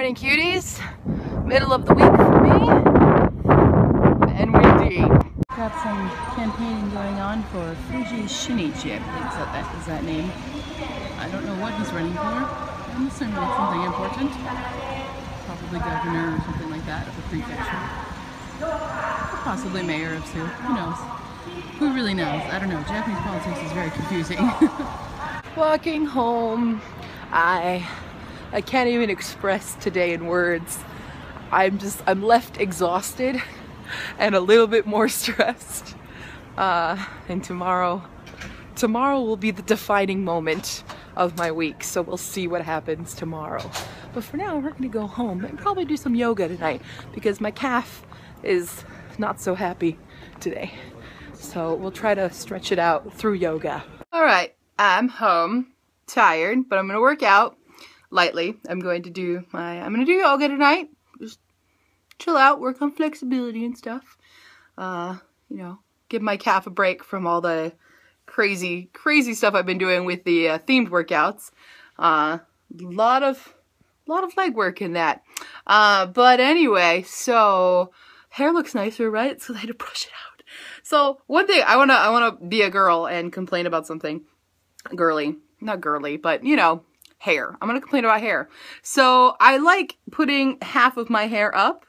Morning cuties, middle of the week for me, and windy. Got some campaigning going on for Fuji Shinichi, I believe that, that is that name. I don't know what he's running for. I'm assuming it's something important. Probably governor or something like that of a prefecture. Possibly mayor of Seoul, who knows? Who really knows? I don't know. Japanese politics is very confusing. Walking home, I I can't even express today in words. I'm just, I'm left exhausted and a little bit more stressed. Uh, and tomorrow, tomorrow will be the defining moment of my week. So we'll see what happens tomorrow. But for now, we're gonna go home and probably do some yoga tonight because my calf is not so happy today. So we'll try to stretch it out through yoga. All right, I'm home, tired, but I'm gonna work out lightly. I'm going to do my, I'm going to do yoga tonight. Just chill out, work on flexibility and stuff. Uh, you know, give my calf a break from all the crazy, crazy stuff I've been doing with the uh, themed workouts. A uh, lot of, lot of leg work in that. Uh, but anyway, so hair looks nicer, right? So I had to brush it out. So one thing I wanna, I wanna be a girl and complain about something girly, not girly, but you know, hair. I'm gonna complain about hair. So I like putting half of my hair up,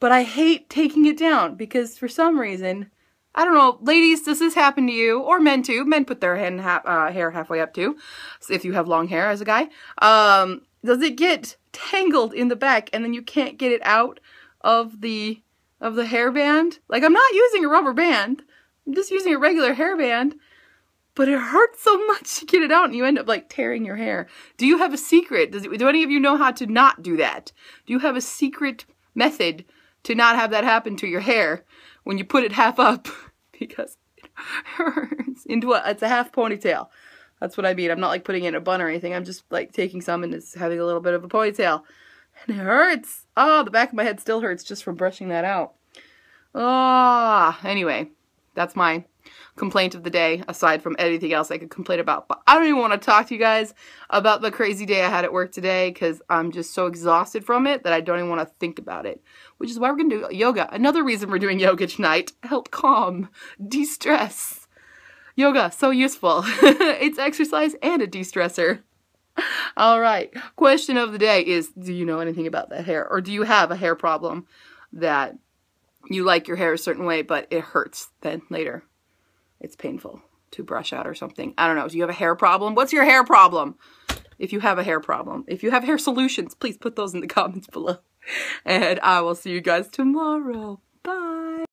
but I hate taking it down because for some reason, I don't know, ladies, does this happen to you? Or men too. Men put their ha uh, hair halfway up too, so if you have long hair as a guy. Um, does it get tangled in the back and then you can't get it out of the of the hairband? Like I'm not using a rubber band. I'm just using a regular hairband but it hurts so much to get it out and you end up like tearing your hair. Do you have a secret? Does do any of you know how to not do that? Do you have a secret method to not have that happen to your hair when you put it half up because it hurts into a, it's a half ponytail. That's what I mean. I'm not like putting it in a bun or anything. I'm just like taking some and it's having a little bit of a ponytail. And it hurts. Oh, the back of my head still hurts just from brushing that out. Ah, oh, anyway, that's my complaint of the day, aside from anything else I could complain about. But I don't even want to talk to you guys about the crazy day I had at work today because I'm just so exhausted from it that I don't even want to think about it. Which is why we're going to do yoga. Another reason we're doing yoga tonight. Help calm, de-stress. Yoga, so useful. it's exercise and a de-stressor. All right. Question of the day is, do you know anything about that hair? Or do you have a hair problem that you like your hair a certain way, but it hurts then later? it's painful to brush out or something. I don't know. Do you have a hair problem? What's your hair problem? If you have a hair problem. If you have hair solutions, please put those in the comments below. And I will see you guys tomorrow. Bye.